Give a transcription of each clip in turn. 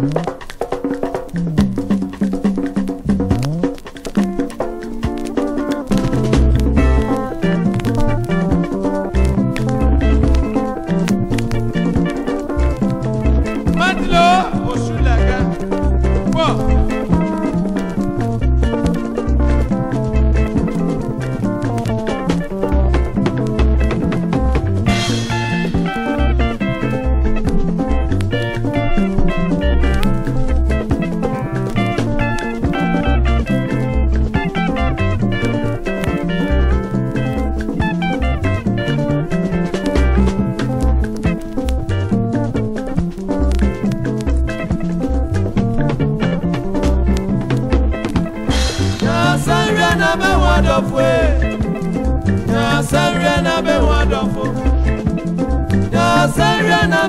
Thank you.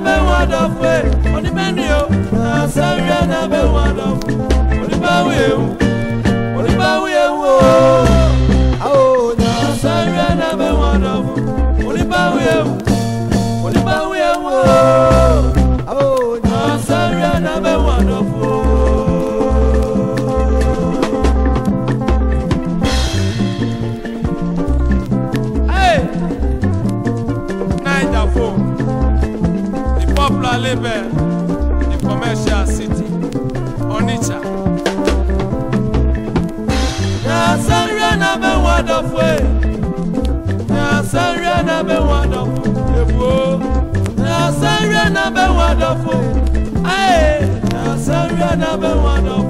na be wonderful eh oni meni o na saria na be wonderful oni ba wi ewu oni ba wi níbẹ̀ ní commercial city Onitsha. na sanre na bẹ wọn dọfọ ẹ na sanre na bẹ wọn dọfọ ebuo na sanre na bẹ wọn dọfọ ẹ na sanre na bẹ wọn dọfọ.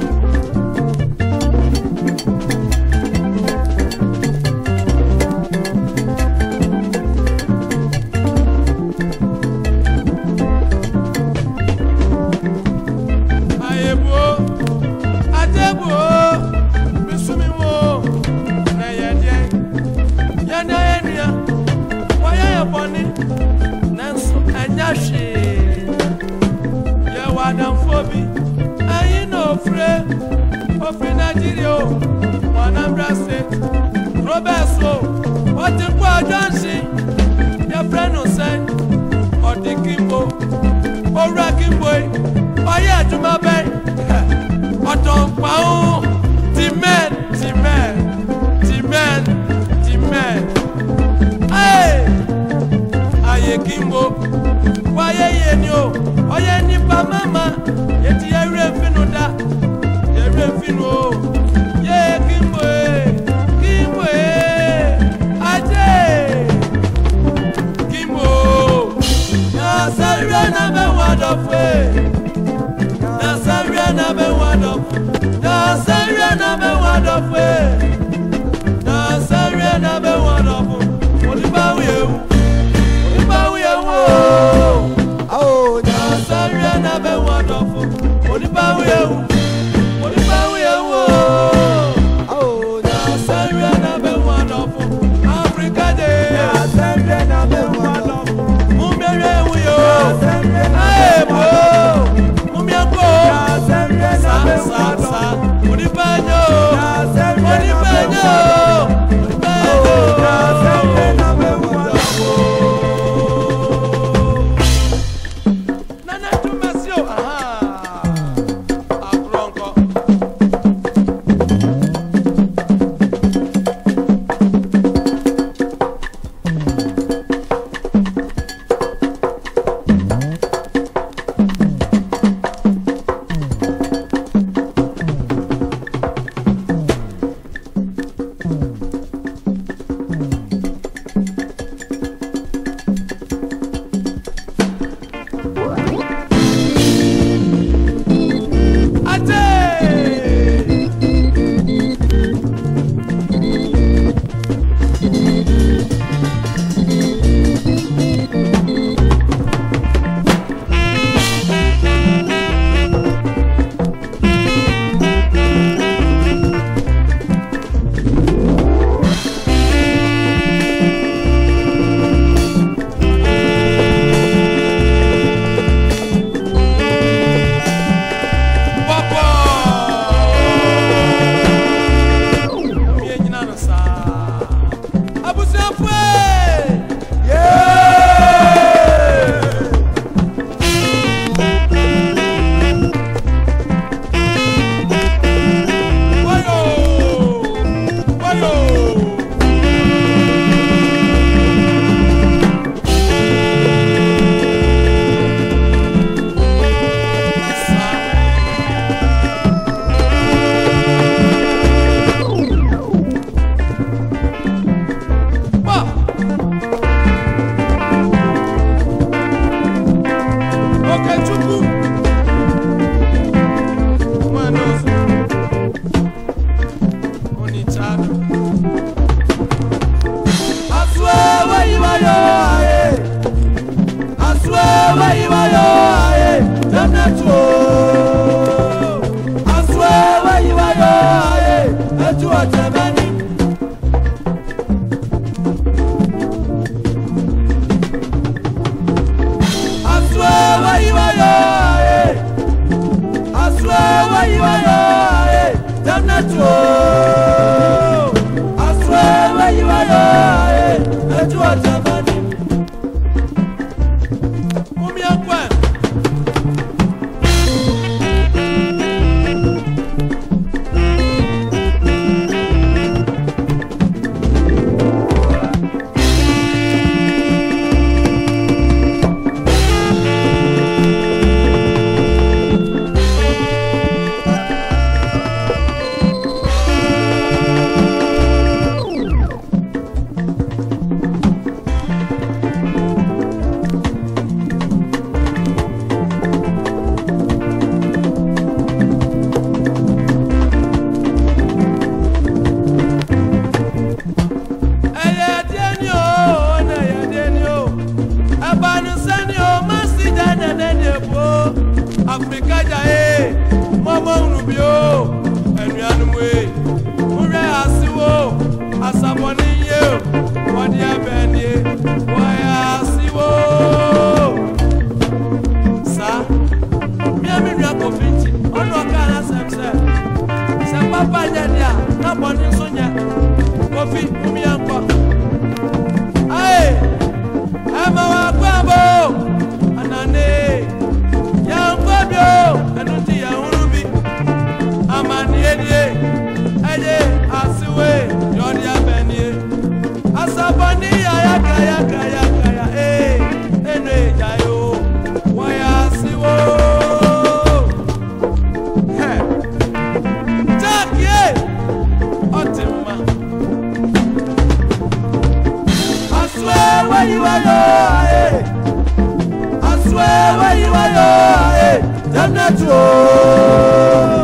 shiri yẹ wà dàn fóbi ẹyin náà fure òfin nàìjíríà o wọn anambra state roberts o ó ti kú ọjọ́ ṣe yẹ fẹ́nu sẹ́ ọ̀dí kíkó owurọ̀ kíkó yìí ọyẹ ẹ̀dùnmọ́ bẹ́ẹ̀ ọ̀dọ̀ pa ó ti mẹ́ẹ̀ ti mẹ́ẹ̀ ti mẹ́ẹ̀ ti mẹ́ẹ̀ ayé kíkó ayé yẹn ni o ọyẹ nípa mẹ́ma. nene bo Africa ja e momo nubi o enuanum e. asaboni ye o wodi abeni e. e sa mi ami nua ko finchi onu aka na sem se se papa nya dia na boni so nya kofi mi anko amane yangbobio ẹnu ti yahurubi amaniedie ẹyẹ asiwe yọdi abẹnie asabọ ni yayakayakaya. jannatu o jannatu o.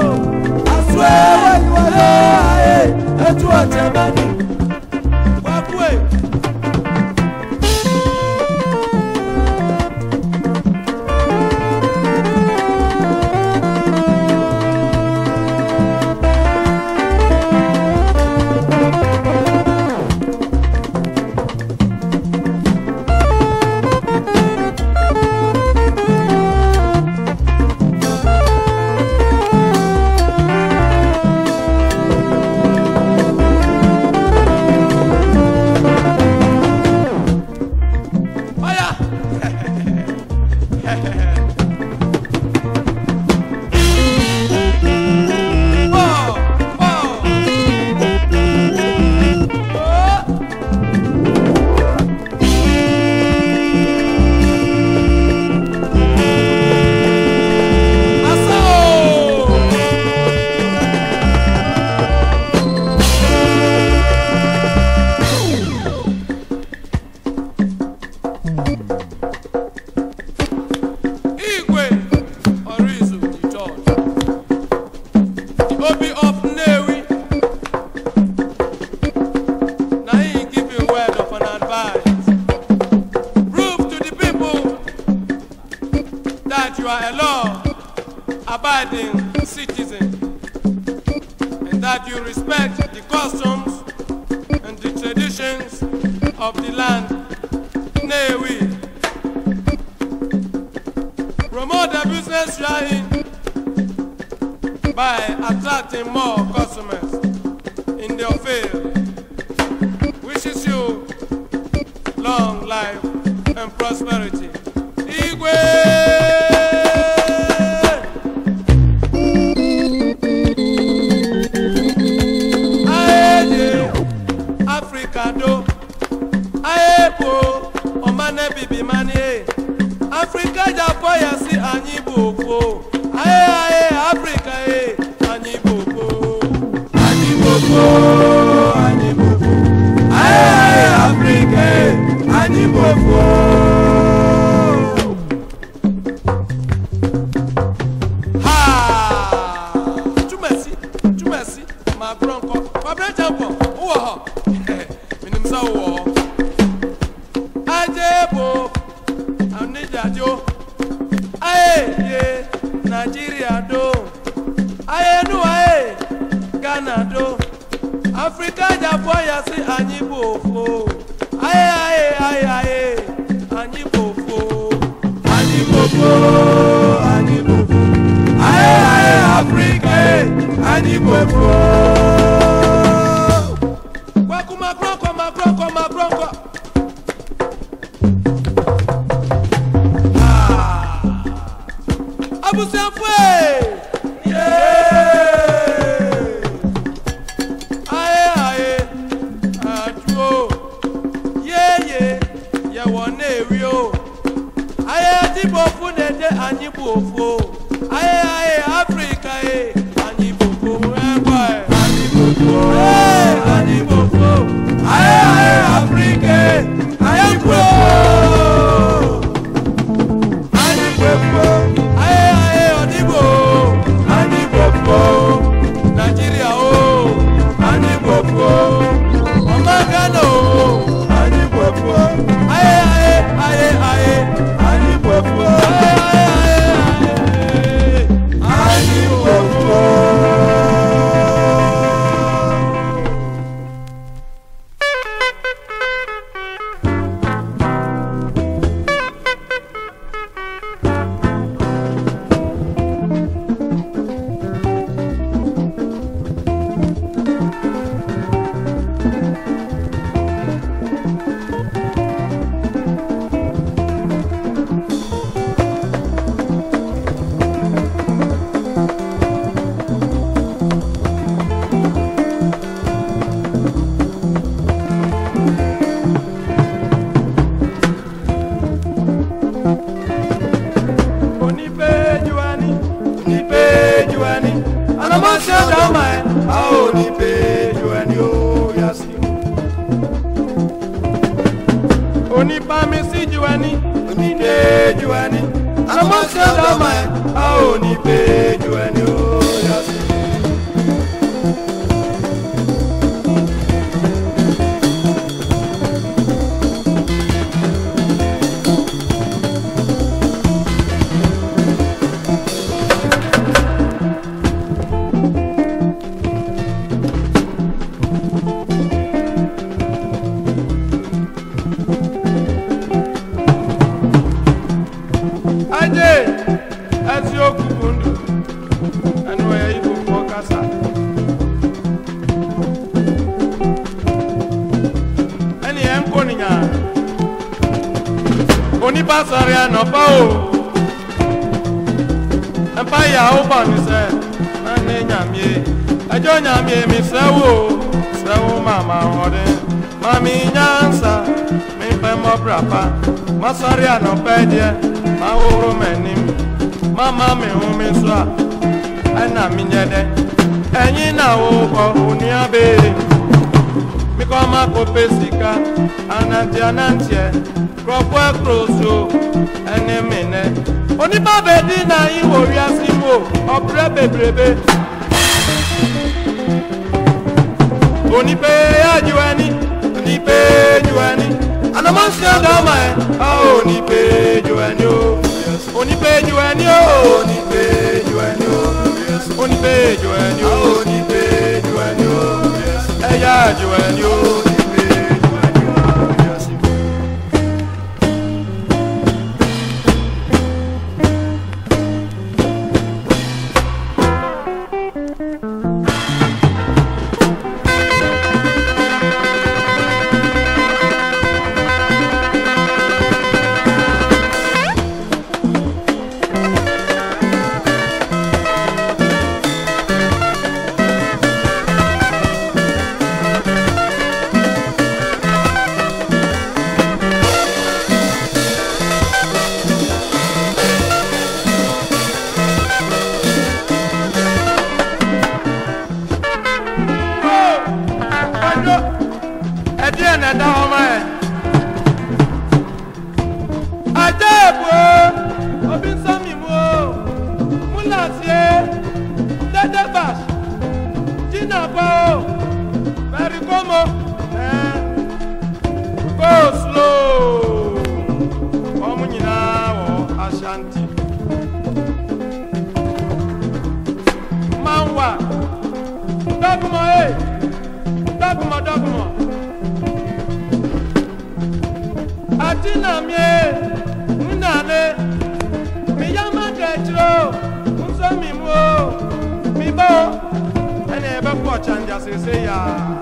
prosperity. Africa anyị kwefo kwakụmakronko makronko makronko ah. abụsị afọ ee sí ọ̀dọ́ ọmọ ẹ̀ a ò ní péjú ẹni ó yá sí. oníbàmí sí ju ẹni onídéjú ẹni àmọ́ sí ọ̀dọ́ ọmọ ẹ̀ a nípa sọ̀rọ̀ ẹ̀nà o ẹ̀bá ìyàwó bọ̀ na náà ní nyàmíye ẹjọ́ mi sẹ́wó sẹ́wó màmá ọ̀rẹ́ mami nyansa mi fẹ́ mọ́ brapa mọ́ sọ̀rọ̀ ẹ̀nà bẹ́ díẹ̀ má wóró mẹ́ni mama mi hun mi sọ à ẹ̀nà mi yẹ dẹ́ ẹ̀yin náà wò abe. mi sika anantia proper close o ẹni mìíràn. oníbàbẹ̀ dín náà yín wò rí asímò ọ̀pẹ̀rẹ̀ bèbèrèbè. onípe àjù ẹni onípe jù ẹni anamọ ń ṣe ọdọ ọmọ ẹ ọ onípe jù ẹni o onípe jù ẹni o onípe jù ẹni o onípe jù ẹni o onípe jù ẹni o ẹyà jù ẹni o. mie nnane mi yama kɛkyerɛ nso mi mu o mi bɔ ɛna ɛbɛ pɔ kyanja sese yaa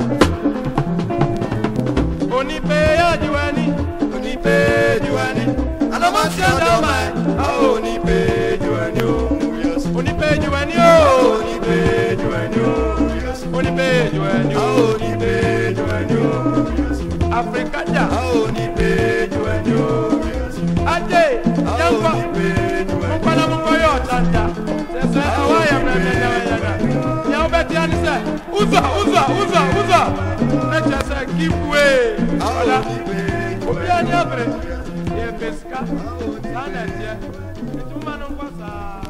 onipe adiwani onipe adiwani anamasi adama awo onipe adiwani o onipe adiwani o onipe adiwani o onipe adiwani o onipe adiwani o Afrika. kibue ala obiani abere yefesika sanɛtiɛ etumanu nkɔsaa.